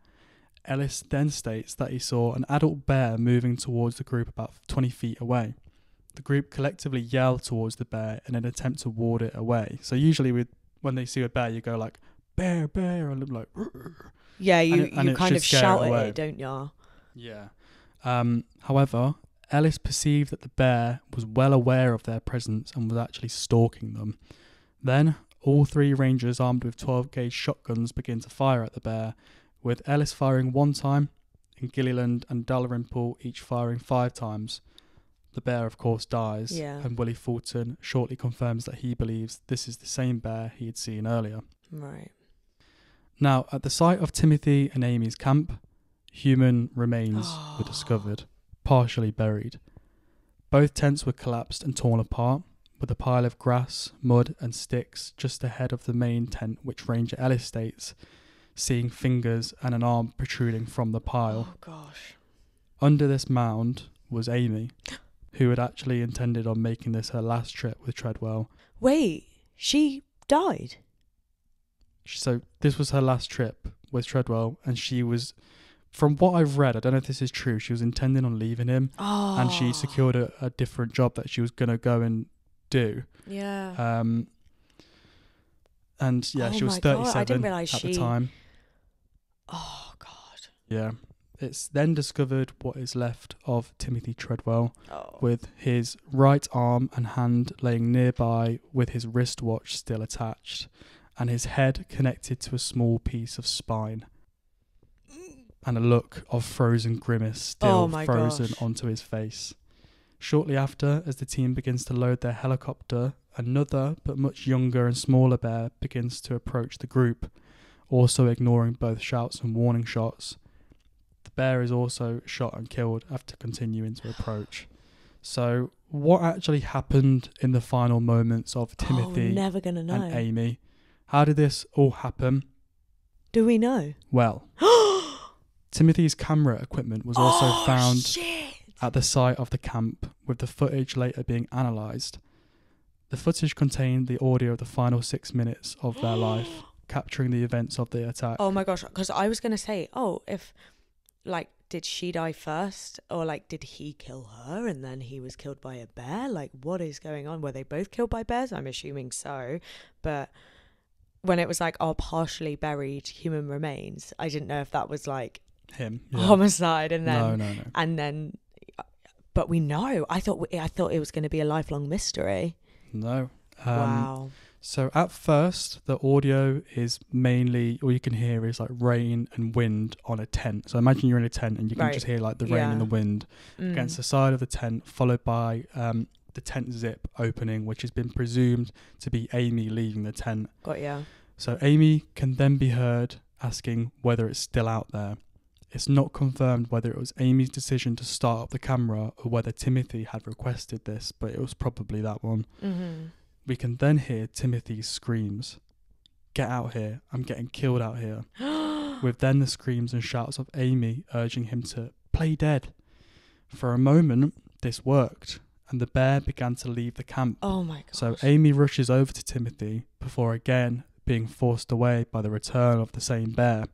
Ellis then states that he saw an adult bear moving towards the group about 20 feet away. The group collectively yell towards the bear in an attempt to ward it away. So usually with when they see a bear, you go like, bear, bear, and like, Yeah, you, it- you kind of shout at it, don't you? Yeah. Um, however, Ellis perceived that the bear was well aware of their presence and was actually stalking them. Then, all three rangers armed with 12 gauge shotguns begin to fire at the bear, with Ellis firing one time and Gilliland and Dalrymple each firing five times. The bear, of course, dies, Yeah. and Willie Fulton shortly confirms that he believes this is the same bear he had seen earlier. Right. Now, at the site of Timothy and Amy's camp, human remains were discovered, partially buried. Both tents were collapsed and torn apart, with a pile of grass, mud, and sticks just ahead of the main tent, which Ranger Ellis states, seeing fingers and an arm protruding from the pile. Oh, gosh. Under this mound was Amy, who had actually intended on making this her last trip with Treadwell. Wait, she died? So this was her last trip with Treadwell, and she was, from what I've read, I don't know if this is true. She was intending on leaving him, Oh. and she ah. secured a, a different job that she was gonna go and do. Yeah. Um, and yeah, Oh she was my God, I didn't thirty-seven realise at she- the time. oh, God. Yeah, it's then discovered what is left of Timothy Treadwell, Oh. with his right arm and hand laying nearby, with his wristwatch still attached, and his head connected to a small piece of spine. and a look of frozen grimace still Oh frozen gosh. onto his face. Shortly after, as the team begins to load their helicopter, another but much younger and smaller bear begins to approach the group, also ignoring both shouts and warning shots. The bear is also shot and killed after continuing to approach. So, what actually happened in the final moments of Oh, Timothy never gonna know. and Amy? How did this all happen? Do we know? Well, Timothy's camera equipment was also oh, found Shit. At the site of the camp, with the footage later being analysed. The footage contained the audio of the final six minutes of their life, capturing the events of the attack. Oh my gosh, because I was gonna say, oh, if like, did she die first, or like, did he kill her and then he was killed by a bear? Like, what is going on? Were they both killed by bears? I'm assuming so, but when it was like, oh, partially buried human remains, I didn't know if that was like Him. yeah. homicide, and then no, no, no. and then, but we know. I thought we, I thought it was going to be a lifelong mystery. No. Um, wow. So at first, the audio is mainly, all you can hear is like rain and wind on a tent. So imagine you're in a tent and you can Right. just hear like the rain and the wind Mm. against the side of the tent, followed by um, the tent zip opening, which has been presumed to be Amy leaving the tent. Got ya. So Amy can then be heard asking whether it's still out there. It's not confirmed whether it was Amy's decision to start up the camera or whether Timothy had requested this, but it was probably that one. Mm-hmm. We can then hear Timothy's screams. Get out here, I'm getting killed out here. With then the screams and shouts of Amy urging him to play dead. For a moment, this worked, and the bear began to leave the camp. Oh my god. So Amy rushes over to Timothy before again being forced away by the return of the same bear.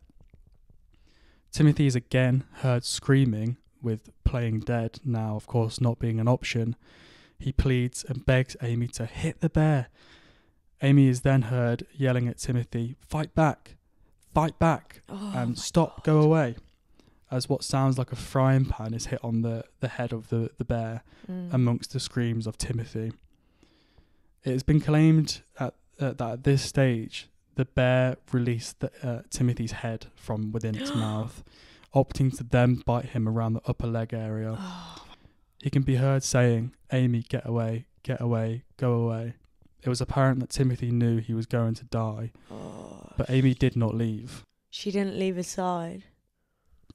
Timothy is again heard screaming, with playing dead now, of course, not being an option. He pleads and begs Amy to hit the bear. Amy is then heard yelling at Timothy, Fight back! Fight back! Oh and stop, God. go away! As what sounds like a frying pan is hit on the, the head of the, the bear Mm. amongst the screams of Timothy. It has been claimed at, uh, that at this stage, the bear released the, uh, Timothy's head from within its mouth, opting to then bite him around the upper leg area. Oh, He can be heard saying, Amy, get away, get away, go away. It was apparent that Timothy knew he was going to die, oh. but Amy did not leave. she didn't leave his side.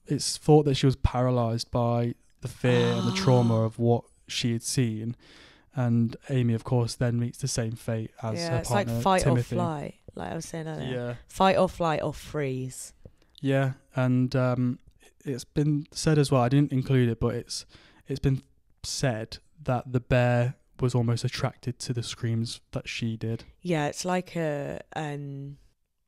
It's thought that she was paralyzed by the fear and the trauma of what she had seen. And Amy, of course, then meets the same fate as yeah, her it's like partner fight Timothy. or flight. Like I was saying earlier. Yeah, Fight or flight or freeze. yeah, and um, it's been said as well. I didn't include it, but it's it's been said that the bear was almost attracted to the screams that she did. Yeah, it's like a um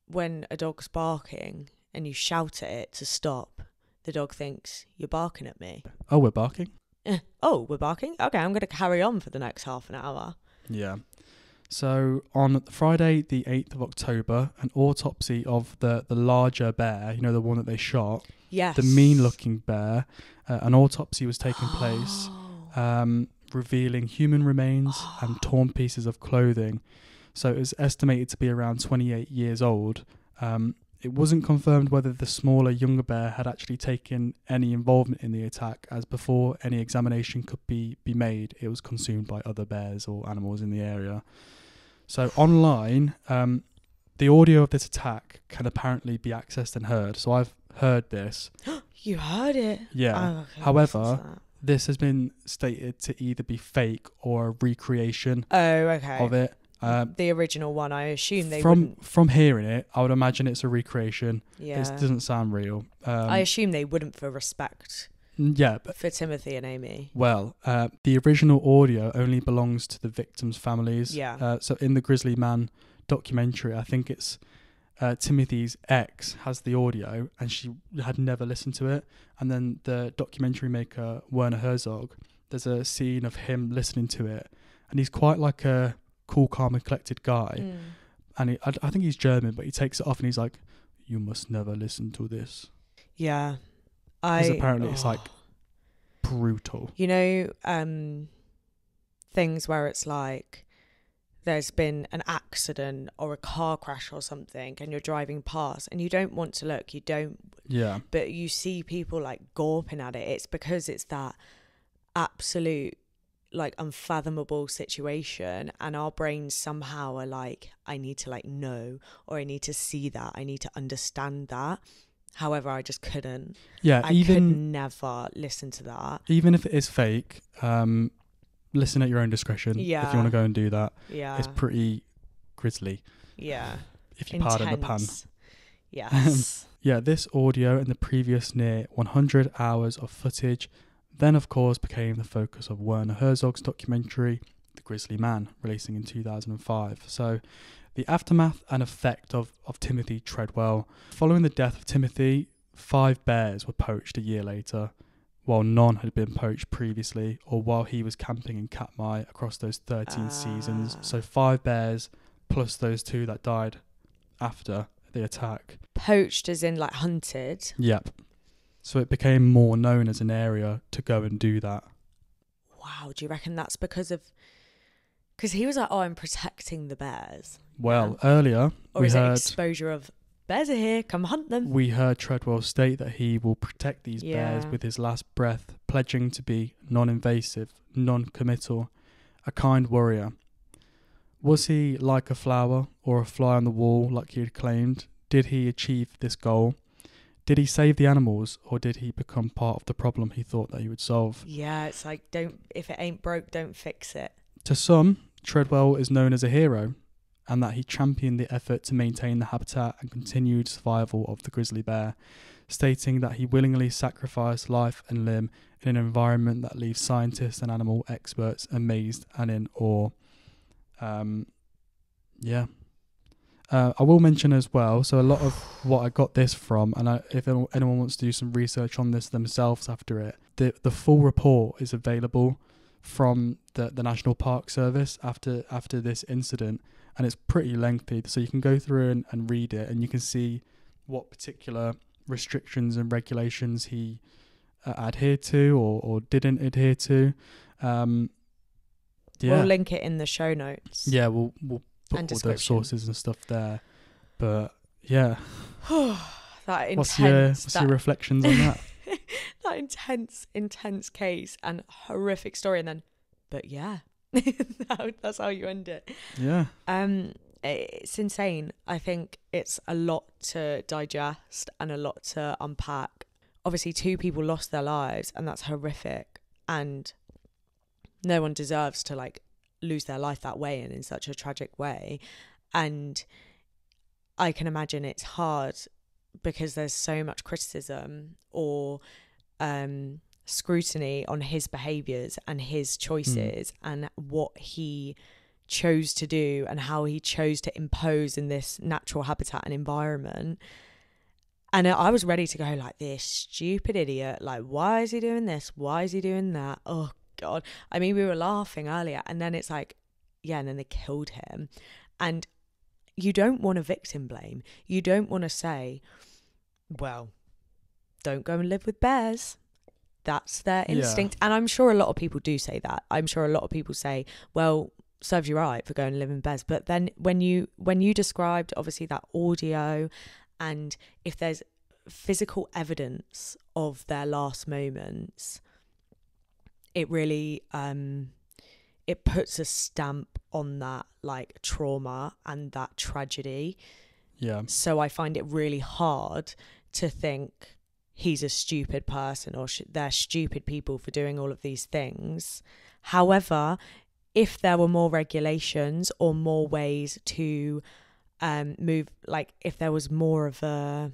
when a dog's barking and you shout at it to stop. The dog thinks you're barking at me. Oh, we're barking. Eh, oh, we're barking. Okay, I'm going to carry on for the next half an hour. Yeah. So on Friday, the eighth of October, an autopsy of the the larger bear, you know, the one that they shot, Yes. the mean-looking bear, uh, an autopsy was taking place, um, revealing human remains and torn pieces of clothing. So it was estimated to be around 28 years old. Um, it wasn't confirmed whether the smaller, younger bear had actually taken any involvement in the attack, as before any examination could be, be made, it was consumed by other bears or animals in the area. So online, um, the audio of this attack can apparently be accessed and heard. So I've heard this. You heard it. Yeah. Oh, However. This has been stated to either be fake or a recreation oh, okay. of it. Um, the original one, I assume they from wouldn't. from hearing it, I would imagine it's a recreation. Yeah. It doesn't sound real. Um, I assume they wouldn't for respect yeah, but for Timothy and Amy. well, uh, the original audio only belongs to the victims' families. Yeah. Uh, so in the Grizzly Man documentary, I think it's uh, Timothy's ex has the audio, and she had never listened to it. And then the documentary maker Werner Herzog, there's a scene of him listening to it, and he's quite like a cool, calm, and collected guy. Mm. And he, I, I think he's German, but he takes it off and he's like, "You must never listen to this." Yeah. I. Apparently it's oh. like brutal. you know um things where it's like there's been an accident or a car crash or something and you're driving past and you don't want to look you don't Yeah, but you see people like gawping at it it's because it's that absolute like unfathomable situation and our brains somehow are like i need to like know or i need to see that i need to understand that however i just couldn't yeah. i even could never listen to that even if it is fake, um, listen at your own discretion. yeah If you want to go and do that, yeah it's pretty grisly. yeah If you pardon the pun. Intense. Yes. Yeah, this audio and the previous near 100 hours of footage then, of course, became the focus of Werner Herzog's documentary, The Grizzly Man, releasing in 2005. So, the aftermath and effect of, of Timothy Treadwell. Following the death of Timothy, five bears were poached a year later, while none had been poached previously or while he was camping in Katmai across those 13 seasons. Ah. So, five bears plus those two that died after the attack. Poached as in like hunted. Yep. So it became more known as an area to go and do that. Wow, do you reckon that's because of because he was like, Oh, I'm protecting the bears. Well, earlier Or we is it heard exposure of bears are here, come hunt them? we heard Treadwell state that he will protect these bears with his last breath, pledging to be non-invasive, non-committal, a kind warrior. Was he like a flower or a fly on the wall, like he had claimed? Did he achieve this goal? Did he save the animals, or did he become part of the problem he thought that he would solve? Yeah, it's like don't if it ain't broke, don't fix it. To some, Treadwell is known as a hero, and that he championed the effort to maintain the habitat and continued survival of the grizzly bear, stating that he willingly sacrificed life and limb in an environment that leaves scientists and animal experts amazed and in awe. Um, yeah. Uh, I will mention as well. So a lot of what I got this from, and I, if anyone wants to do some research on this themselves after it, the the full report is available from the, the National Park Service after after this incident, and it's pretty lengthy. So you can go through and, and read it, and you can see what particular restrictions and regulations he uh, adhered to or, or didn't adhere to. Um, yeah, We'll link it in the show notes. yeah, we'll we'll put And all the sources and stuff there. But yeah, that intense what's your what's that, your reflections on that? that intense, intense case and horrific story and then but yeah. That's how you end it. yeah, Um, it's insane. I think it's a lot to digest and a lot to unpack. Obviously, two people lost their lives, and that's horrific. And no one deserves to like lose their life that way and in such a tragic way. And I can imagine it's hard because there's so much criticism or um, scrutiny on his behaviors and his choices and what he chose to do and how he chose to impose in this natural habitat and environment. And I was ready to go like this stupid idiot. Like, why is he doing this? Why is he doing that? Oh God. I mean, we were laughing earlier, and then it's like, yeah, and then they killed him. And you don't want to victim blame. You don't want to say, well, don't go and live with bears. That's their Yeah. instinct. And I'm sure a lot of people do say that. I'm sure a lot of people say, well, serves you right for going and living in bears. But then when you when you described obviously that audio and if there's physical evidence of their last moments, it really um it puts a stamp on that like trauma and that tragedy. yeah, So I find it really hard to think he's a stupid person or sh- they're stupid people for doing all of these things. However, if there were more regulations or more ways to um, move, like if there was more of a.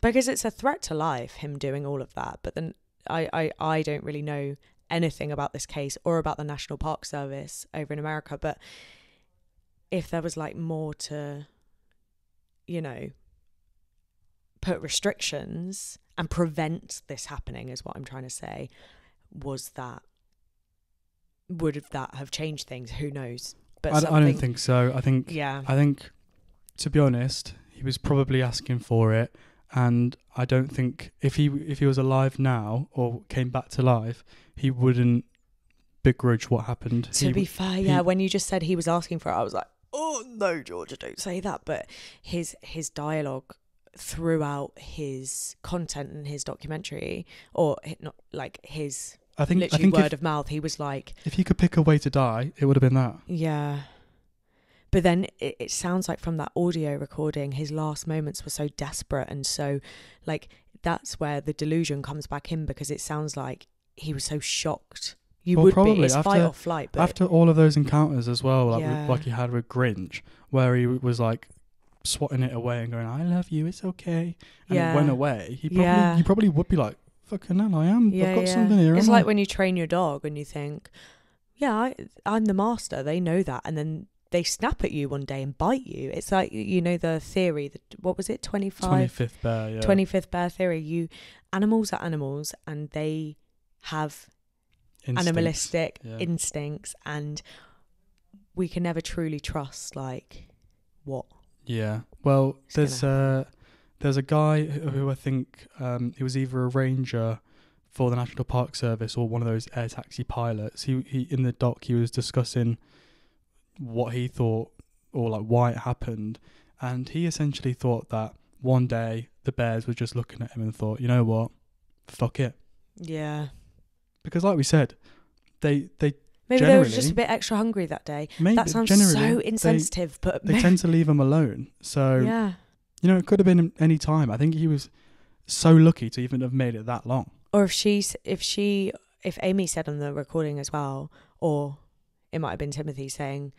Because it's a threat to life, him doing all of that. But then I, I, I don't really know anything about this case or about the National Park Service over in America. But if there was like more to you know, put restrictions and prevent this happening is what I'm trying to say. Was that would that have changed things? Who knows? But I don't think so. I think Yeah, I think, to be honest, he was probably asking for it, and I don't think if he if he was alive now or came back to life, he wouldn't begrudge what happened. to He be fair, he- yeah. When you just said he was asking for it, I was like, oh no, Georgia, don't say that. But his his dialogue throughout his content in his documentary, or not like his I think I literally think word if, of mouth, he was like, if he could pick a way to die, it would have been that. Yeah. But then it, it sounds like from that audio recording, his last moments were so desperate and so, like, that's where the delusion comes back in because it sounds like he was so shocked. You Well, would probably be. It's fight or flight. But After all of those encounters as well, like, Yeah. like he had with Grinch, where he was like swatting it away and going, "I love you, it's okay," and Yeah. it went away. He probably Yeah. he probably would be like fucking hell, I am. Yeah, I've got something here. It's like I?" when you train your dog and you think, yeah, I, I'm the master. They know that, and then they snap at you one day and bite you. It's like you know the theory. That what was it? 25, 25th bear, yeah. 25th bear theory. You animals are animals, and they have Instincts. animalistic yeah. instincts, and we can never truly trust like what. Yeah. Well, there's uh, there's a guy who, who I think um, he was either a ranger for the National Park Service or one of those air taxi pilots. He he in the doc he was discussing what he thought or like why it happened, and he essentially thought that one day the bears were just looking at him and thought, you know what, fuck it, Yeah. because like we said, they they Maybe they were just a bit extra hungry that day. maybe that sounds so they- insensitive, but They, tend to leave him alone, so yeah. You know, it could have been any time. I think he was so lucky to even have made it that long. Or if she's if she if Amy said on the recording as well, or it might have been Timothy saying,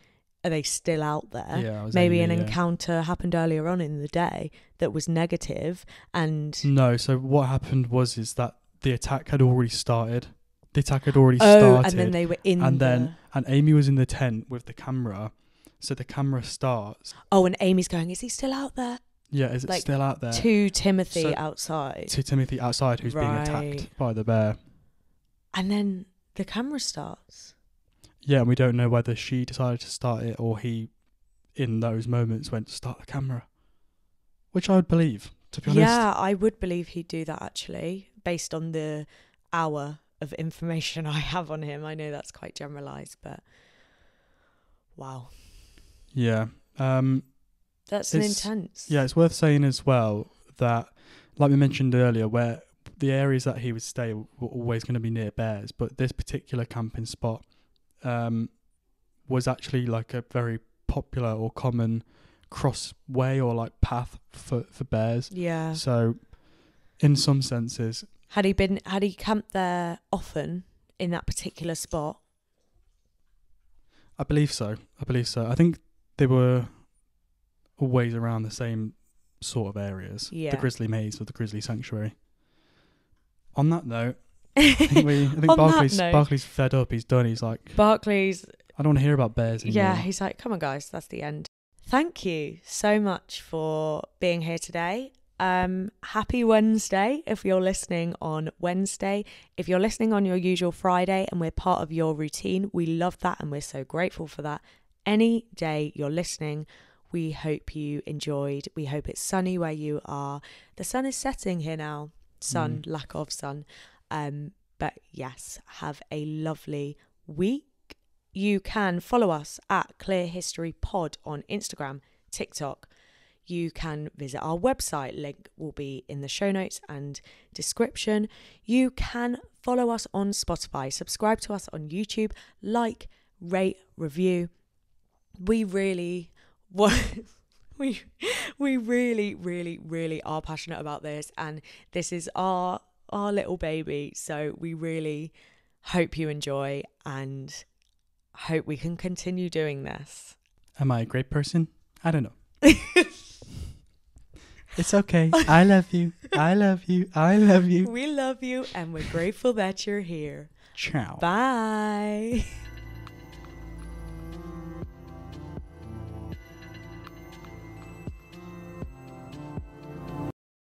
"Are they still out there?" yeah, I was Maybe an yeah. encounter happened earlier on in the day that was negative, and No, so what happened was is that the attack had already started. The attack had already oh, started, and then they were in. and the, then- and Amy was in the tent with the camera. So the camera starts. oh, and Amy's going, "Is he still out there?" Yeah, is it Like, still out there? To Timothy So- outside, to Timothy outside, who's being attacked by the bear. and then the camera starts. Yeah, and we don't know whether she decided to start it or he, in those moments, went to start the camera. Which I would believe, to be honest. Yeah, I would believe he'd do that actually, based on the hour of information I have on him. I know that's quite generalized, but wow, Yeah. Um, that's an intense. Yeah, it's worth saying as well that, like we mentioned earlier, where the areas that he would stay were always going to be near bears, but this particular camping spot um, was actually like a very popular or common crossway or like path for, for bears. yeah. So, in some senses, Had he been? Had he camped there often in that particular spot? I believe so. I believe so. I think they were always around the same sort of areas. Yeah. The Grizzly Maze or the Grizzly Sanctuary. On that note, I think, we, I think Barclay's, note- Barclay's fed up. He's done. He's like, Barclays I don't want to hear about bears anymore. Yeah, he's like, come on, guys, that's the end. Thank you so much for being here today. Um, happy Wednesday if you're listening on Wednesday. If you're listening on your usual Friday and we're part of your routine, we love that and we're so grateful for that. Any day you're listening, we hope you enjoyed. We hope it's sunny where you are. The sun is setting here now. Sun, Mm. lack of sun. Um, but yes, have a lovely week you can follow us at Clear History Pod on Instagram, TikTok. You can visit our website, link will be in the show notes and description. You can follow us on Spotify, subscribe to us on YouTube, like, rate, review. We really want we we really, really, really are passionate about this and this is our our little baby. So we really hope you enjoy and hope we can continue doing this. Am I a great person? I don't know. it's okay. I love you. I love you. I love you. We love you and we're grateful that you're here. Ciao. Bye.